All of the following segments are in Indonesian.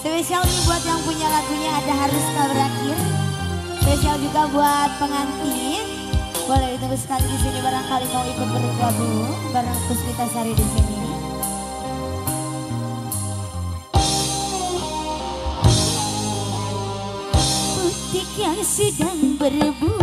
Spesial ini buat yang punya lagunya ada harus tak berakhir. Spesial juga buat pengantin. Boleh ditunggu sekali di sini barangkali mau ikut bergabung bareng Puspita Sari di sini. Putik yang sedang berebut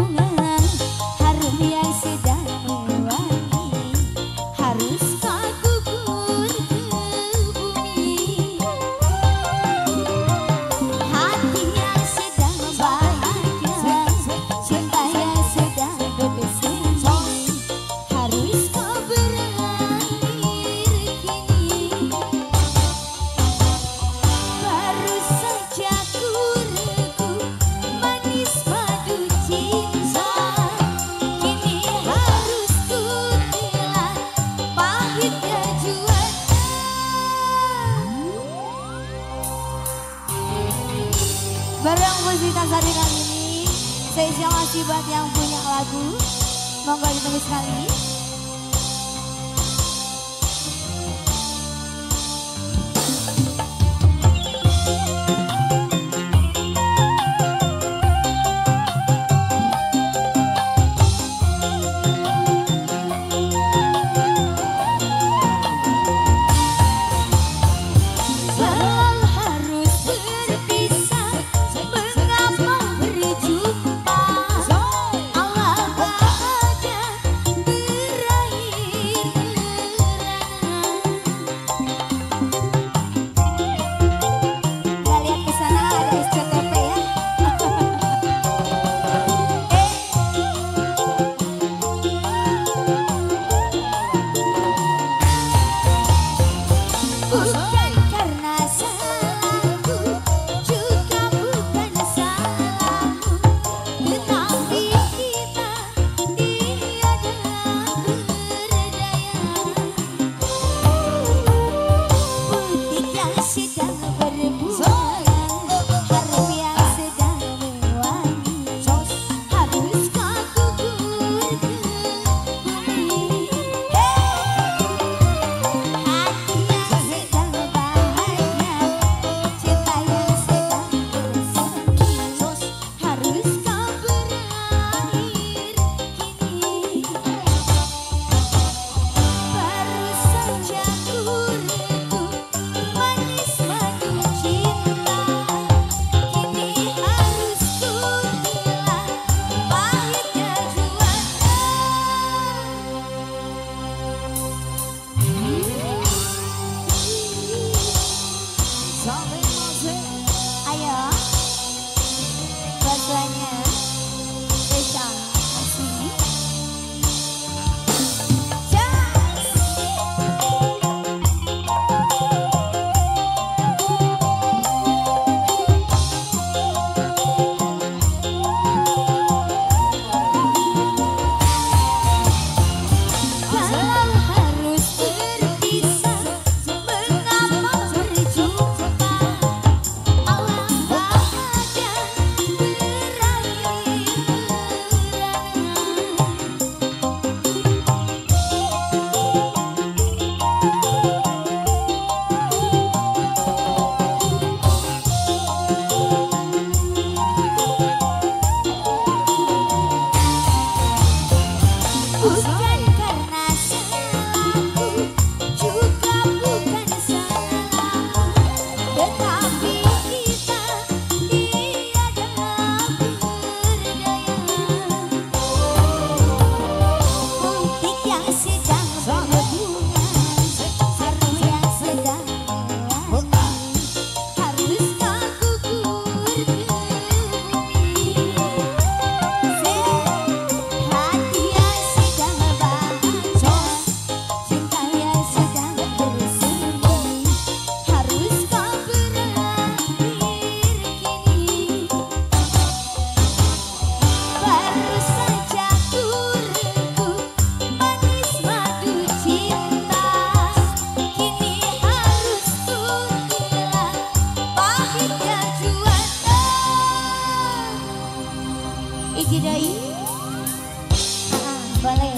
Barang musik saringan ini. Saya isi masih buat yang punya lagu. Monggo ditunggu sekali Igidai ah, Balai